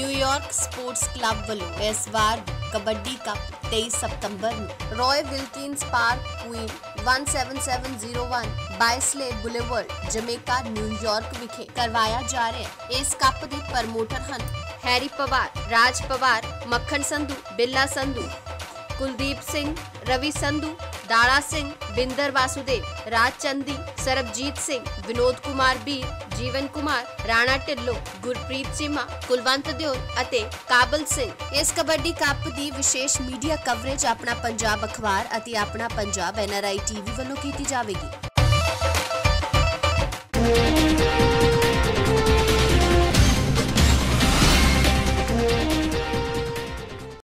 New York sports club वालों इस बार kabaddi cup 23 सितंबर में Roy Wilkins Park, Queens 17701 Baisley Boulevard, Jamaica New York विखे करवाया जा रहे इस कप के प्रमोटर हैं हैरी पवार, राज पवार, मक्खन संधु बिल्ला संधु, कुलदीप सिंह, रवि संधु ਦਾੜਾ ਸਿੰਘ ਬਿੰਦਰ ਵਾਸੁਦੇਵ ਰਾਜ ਚੰਦੀ ਸਰਬਜੀਤ ਸਿੰਘ ਵਿਨੋਦ ਕੁਮਾਰ ਬੀਰ ਜੀਵਨ ਕੁਮਾਰ ਰਾਣਾ ਢਿੱਲੋਂ ਗੁਰਪ੍ਰੀਤ ਚੀਮਾ ਕੁਲਵੰਤ ਦਿਓਲ ਅਤੇ ਕਾਬਲ ਸਿੰਘ ਇਸ ਕਬੱਡੀ ਕੱਪ ਦੀ ਵਿਸ਼ੇਸ਼ ਮੀਡੀਆ ਕਵਰੇਜ ਆਪਣਾ ਪੰਜਾਬ ਅਖਬਾਰ ਅਤੇ ਆਪਣਾ ਪੰਜਾਬ ਐਨਆਰਆਈ ਟੀਵੀ ਵੱਲੋਂ ਕੀਤੀ ਜਾਵੇਗੀ